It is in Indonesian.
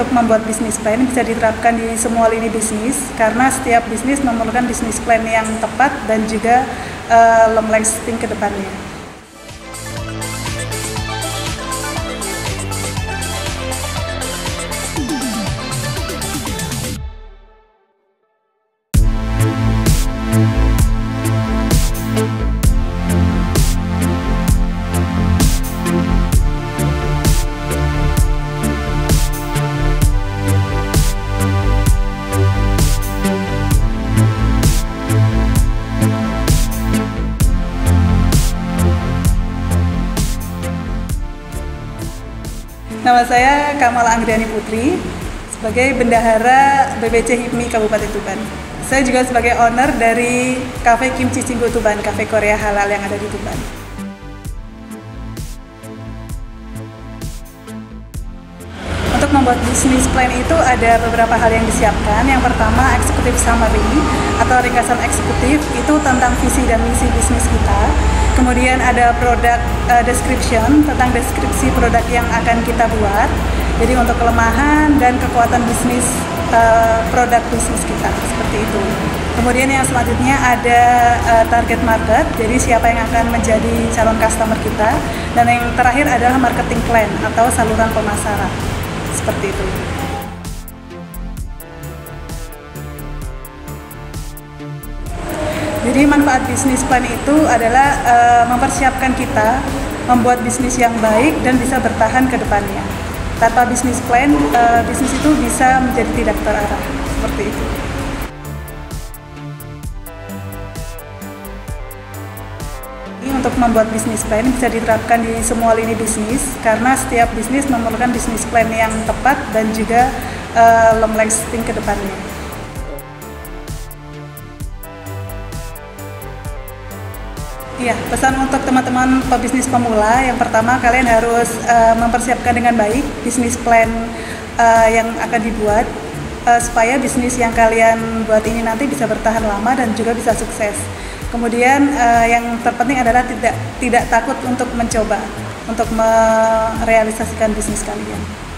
Untuk membuat bisnis plan bisa diterapkan di semua lini bisnis karena setiap bisnis memerlukan bisnis plan yang tepat dan juga uh, long lasting ke depannya. Nama saya Kamala Anggriani Putri sebagai Bendahara BPC HIPMI Kabupaten Tuban. Saya juga sebagai owner dari Cafe Kimchi Cinggu Tuban, Cafe Korea halal yang ada di Tuban. Untuk membuat bisnis plan itu ada beberapa hal yang disiapkan. Yang pertama, executive summary atau ringkasan eksekutif itu tentang visi dan misi bisnis kita kemudian ada produk uh, description tentang deskripsi produk yang akan kita buat. Jadi untuk kelemahan dan kekuatan bisnis uh, produk bisnis kita seperti itu. Kemudian yang selanjutnya ada uh, target market. Jadi siapa yang akan menjadi calon customer kita. Dan yang terakhir adalah marketing plan atau saluran pemasaran. Seperti itu Jadi manfaat bisnis plan itu adalah uh, mempersiapkan kita membuat bisnis yang baik dan bisa bertahan ke depannya. Tanpa bisnis plan, uh, bisnis itu bisa menjadi tidak terarah. Seperti itu. Untuk membuat bisnis plan bisa diterapkan di semua lini bisnis karena setiap bisnis memerlukan bisnis plan yang tepat dan juga uh, long lasting ke depannya. Iya, pesan untuk teman-teman pebisnis pemula, yang pertama kalian harus uh, mempersiapkan dengan baik bisnis plan uh, yang akan dibuat uh, supaya bisnis yang kalian buat ini nanti bisa bertahan lama dan juga bisa sukses. Kemudian uh, yang terpenting adalah tidak tidak takut untuk mencoba untuk merealisasikan bisnis kalian.